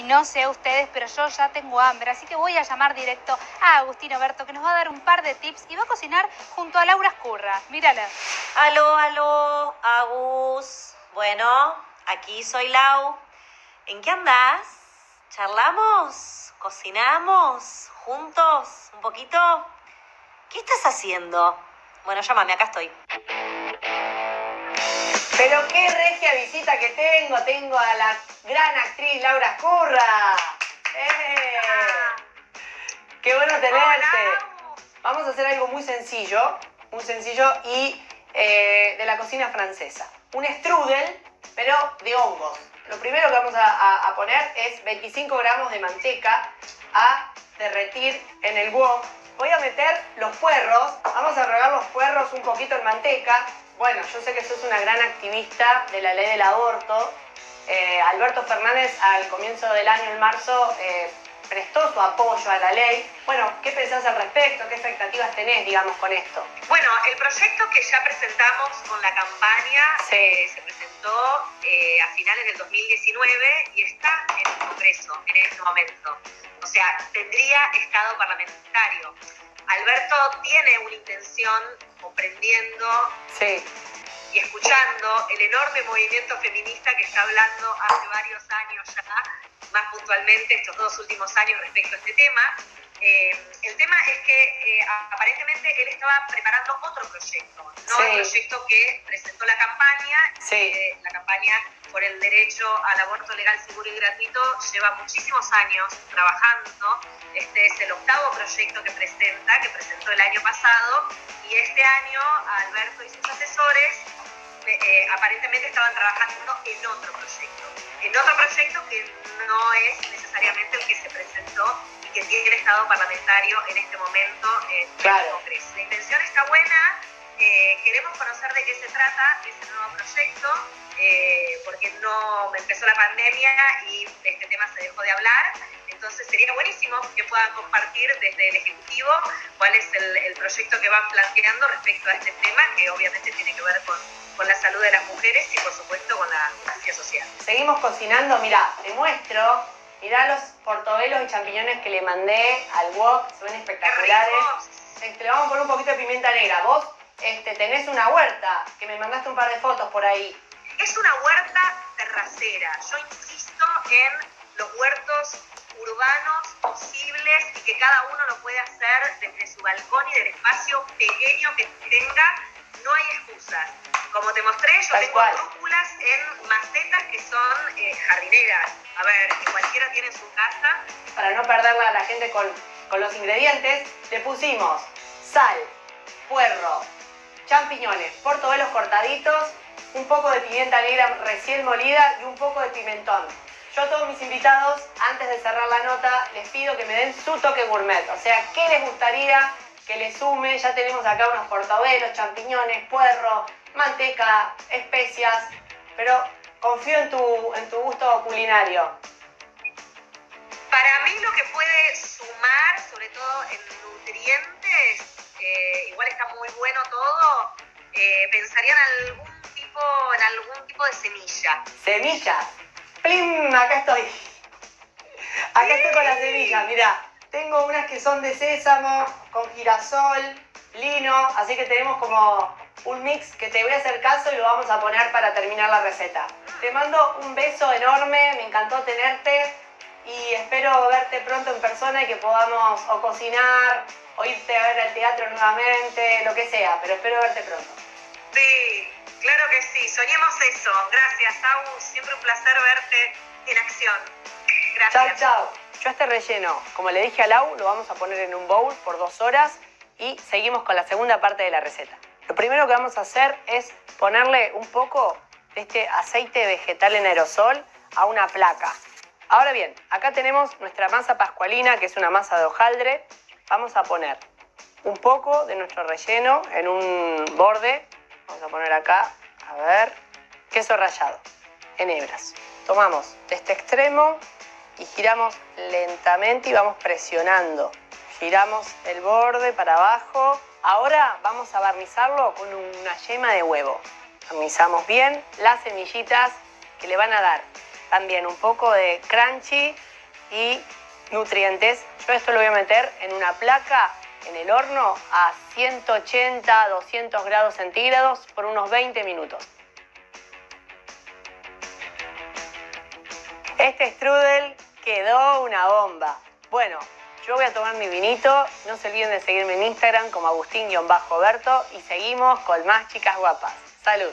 Y no sé ustedes, pero yo ya tengo hambre, así que voy a llamar directo a Agustín Oberto, que nos va a dar un par de tips y va a cocinar junto a Laura Escurra. Mírala. Aló, aló, Agus. Bueno, aquí soy Lau. ¿En qué andás? ¿Charlamos? ¿Cocinamos? ¿Juntos? ¿Un poquito? ¿Qué estás haciendo? Bueno, llámame, acá estoy. Pero qué regia visita que tengo. Tengo a la gran actriz Laura Escurra. ¡Eh! ¡Qué bueno tenerte! Vamos a hacer algo muy sencillo, muy sencillo y eh, de la cocina francesa. Un strudel, pero de hongos. Lo primero que vamos a, a- a poner es 25 gramos de manteca a derretir en el wok. Voy a meter los puerros, vamos a regar los puerros un poquito en manteca. Bueno, yo sé que sos una gran activista de la ley del aborto. Eh, Alberto Fernández al comienzo del año, en marzo, eh, prestó su apoyo a la ley. Bueno, ¿qué pensás al respecto? ¿Qué expectativas tenés, digamos, con esto? Bueno, el proyecto que ya presentamos con la campaña Sí. eh, se presentó eh, a finales del 2019 y está en el Congreso en este momento. O sea, tendría estado parlamentario. Alberto tiene una intención, comprendiendo Sí, y escuchando el enorme movimiento feminista que está hablando hace varios años ya, más puntualmente estos dos últimos años respecto a este tema. Eh, el tema es que eh, aparentemente él estaba preparando otro proyecto, no Sí. el proyecto que presentó la campaña. Sí. Eh, la campaña por el derecho al aborto legal, seguro y gratuito lleva muchísimos años trabajando. Este es el octavo proyecto que presenta, que presentó el año pasado, y este año Alberto y sus asesores eh, eh, aparentemente estaban trabajando en otro proyecto, en otro proyecto que no es necesariamente el que se presentó y que tiene estado parlamentario en este momento en el Claro. Congreso. La intención está buena, eh, queremos conocer de qué se trata ese nuevo proyecto, eh, porque no empezó la pandemia y de este tema se dejó de hablar. Entonces sería buenísimo que puedan compartir desde el Ejecutivo cuál es el, el proyecto que van planteando respecto a este tema, que obviamente tiene que ver con, con la salud de las mujeres y por supuesto con la justicia social. seguimos cocinando. Mirá, te muestro. Mirá los portobelos y champiñones que le mandé al wok, se ven ¡Qué espectaculares. Este, le vamos a poner un poquito de pimienta negra. Vos este, tenés una huerta, que me mandaste un par de fotos por ahí. Es una huerta terracera. Yo insisto en los huertos urbanos posibles y que cada uno lo puede hacer desde su balcón y del espacio pequeño que tenga. No hay excusas. Como te mostré, yo Tal tengo rúculas en macetas que son eh, jardineras. A ver, que cualquiera tiene en su casa. Para no perderla a la gente con, con los ingredientes, le pusimos sal, puerro, champiñones, portobelos cortaditos, un poco de pimienta negra recién molida y un poco de pimentón. Yo a todos mis invitados, antes de cerrar la nota, les pido que me den su toque gourmet. O sea, ¿qué les gustaría que le sume? Ya tenemos acá unos portobelos, champiñones, puerro, manteca, especias, pero confío en tu, en tu gusto culinario. Para mí lo que puede sumar, sobre todo en nutrientes, eh, igual está muy bueno todo, eh, pensaría en algún tipo, en algún tipo de semilla. Semillas. ¡Plim! Acá estoy. Acá estoy con las semillas, mirá. Tengo unas que son de sésamo, con girasol, lino, así que tenemos como un mix que te voy a hacer caso y lo vamos a poner para terminar la receta. Te mando un beso enorme, me encantó tenerte y espero verte pronto en persona y que podamos o cocinar o irte a ver al teatro nuevamente, lo que sea, pero espero verte pronto. Sí, claro que sí, soñemos eso. Gracias, Agus, siempre un placer verte en acción. Chao, Gracias. chao. Yo este relleno, como le dije a Lau, lo vamos a poner en un bowl por dos horas y seguimos con la segunda parte de la receta. Lo primero que vamos a hacer es ponerle un poco de este aceite vegetal en aerosol a una placa. Ahora bien, acá tenemos nuestra masa pascualina, que es una masa de hojaldre. Vamos a poner un poco de nuestro relleno en un borde. Vamos a poner acá, a ver, queso rallado en hebras. Tomamos este extremo y giramos lentamente y vamos presionando. Giramos el borde para abajo. Ahora vamos a barnizarlo con una yema de huevo. Barnizamos bien las semillitas que le van a dar también un poco de crunchy y nutrientes. Yo esto lo voy a meter en una placa en el horno a 180, 200 grados centígrados por unos 20 minutos. Este strudel quedó una bomba. Bueno, yo voy a tomar mi vinito. No se olviden de seguirme en Instagram como Agustín-Berto y seguimos con más chicas guapas. Salud.